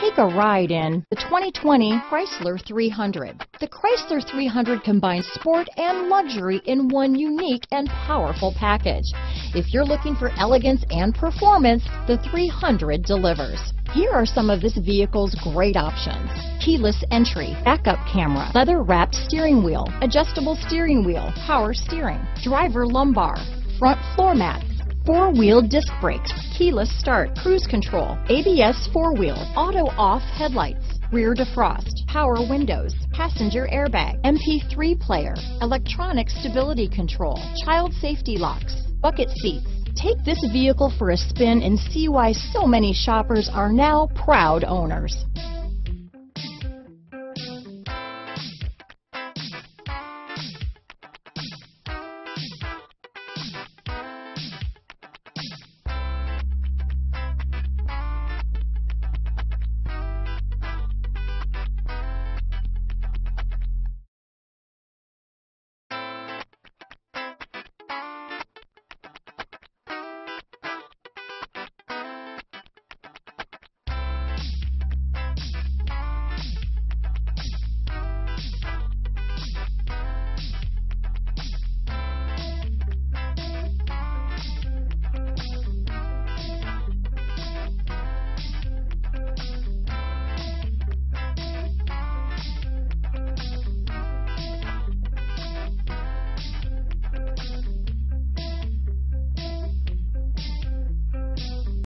Take a ride in the 2020 Chrysler 300. The Chrysler 300 combines sport and luxury in one unique and powerful package. If you're looking for elegance and performance, the 300 delivers. Here are some of this vehicle's great options. Keyless entry, backup camera, leather wrapped steering wheel, adjustable steering wheel, power steering, driver lumbar, front floor mats, four-wheel disc brakes, keyless start, cruise control, ABS four-wheel, auto-off headlights, rear defrost, power windows, passenger airbag, MP3 player, electronic stability control, child safety locks, bucket seats. Take this vehicle for a spin and see why so many shoppers are now proud owners.